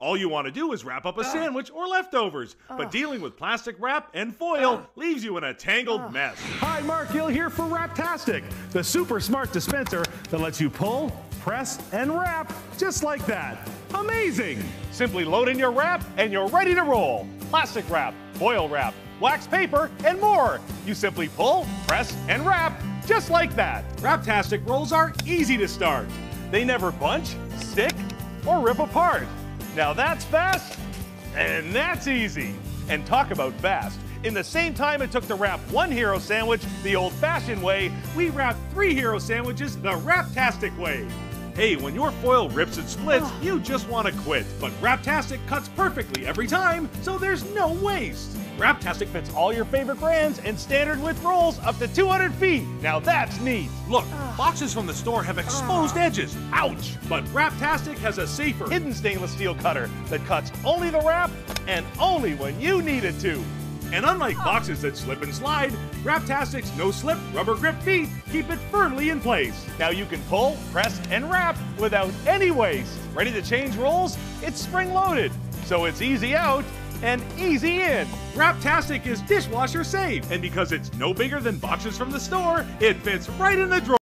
All you want to do is wrap up a sandwich or leftovers, but dealing with plastic wrap and foil leaves you in a tangled mess. Hi, Mark Gill here for Wraptastic, the super smart dispenser that lets you pull, press, and wrap just like that. Amazing! Simply load in your wrap and you're ready to roll. Plastic wrap, foil wrap, wax paper, and more. You simply pull, press, and wrap just like that. Wraptastic rolls are easy to start. They never bunch, stick, or rip apart. Now that's fast, and that's easy. And talk about fast. In the same time it took to wrap one hero sandwich the old fashioned way, We wrap three hero sandwiches the Wraptastic way. Hey, when your foil rips and splits, you just want to quit. But Wraptastic cuts perfectly every time, so there's no waste. Wraptastic fits all your favorite brands and standard width rolls up to 200 feet. Now that's neat. Look, ah. boxes from the store have exposed ah. edges. Ouch! But Wraptastic has a safer, Hidden stainless steel cutter that cuts only the wrap and only when you need it to. and unlike ah. boxes that slip and slide, Wraptastic's no slip rubber grip feet keep it firmly in place. Now you can pull, press, and wrap without any waste. Ready to change rolls? It's spring loaded, so it's easy out and easy in. Wraptastic is dishwasher safe, and because it's no bigger than boxes from the store, it fits right in the drawer.